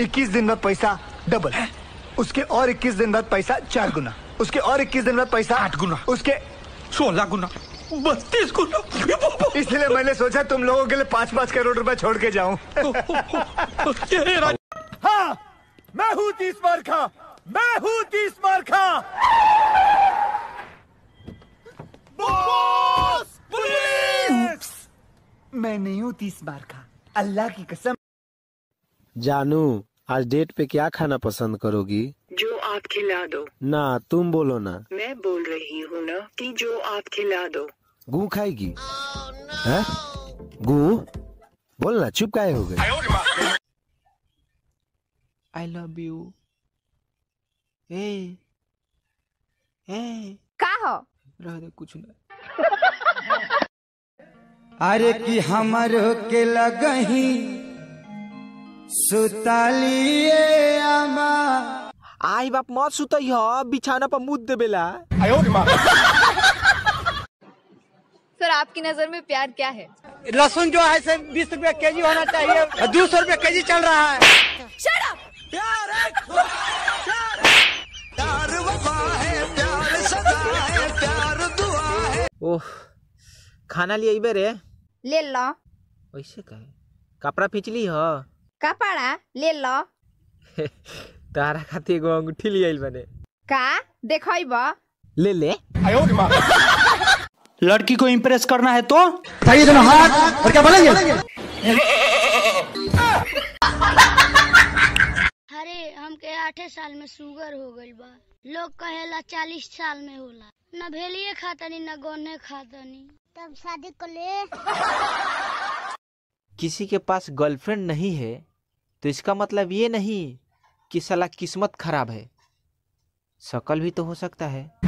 इक्कीस दिन बाद पैसा डबल है? उसके और इक्कीस दिन बाद पैसा चार गुना. उसके और इक्कीस दिन बाद पैसा आठ गुना। उसके सोलह गुना. बत्तीस गुना. इसलिए मैंने सोचा तुम लोगों के लिए पाँच पाँच करोड़ रुपए छोड़ के जाऊँ. हाँ मैं हूँ तीस बार खा मैं हूँ तीस बार खा मैं नहीं हूँ तीस बार खा अल्लाह की कसम. जानू आज डेट पे क्या खाना पसंद करोगी? जो आप खिला दो। ना तुम बोलो ना। मैं बोल रही हूँ ना कि जो आप खिला दो। गू खाएगी? है? गू? बोलना चुप काहे हो गए? आई लव यू ए ए। का हो? रह दे कुछ ना। अरे कि हमर के लगही। सुतालिए आई बाप मत सुतई ह बिछाना पर मुद देबेला। सर आपकी नज़र में प्यार क्या है? लहसुन जो है से बीस के जी होना चाहिए दो सौ रुपए केजी चल रहा है। ओह खाना लिए अइबे रे? ले लो। वैसे कहे कपड़ा फिचली ह? कपड़ा ले लो। तारा खातिर एगो अंगूठी ले आइल बने। का? देखब। ले ले। लड़की को इम्प्रेस करना है तो? चाहिए दोनों हाथ और क्या बोलेंगे? अरे हमके आठे साल में शुगर हो गईल बा। लोग कहेला चालीस साल में होला। न भेलिए खातनी न गन्ने खातनी। तब शादी कर ले किसी के पास गर्लफ्रेंड नहीं है तो इसका मतलब ये नहीं कि सलाह किस्मत खराब है। शकल भी तो हो सकता है।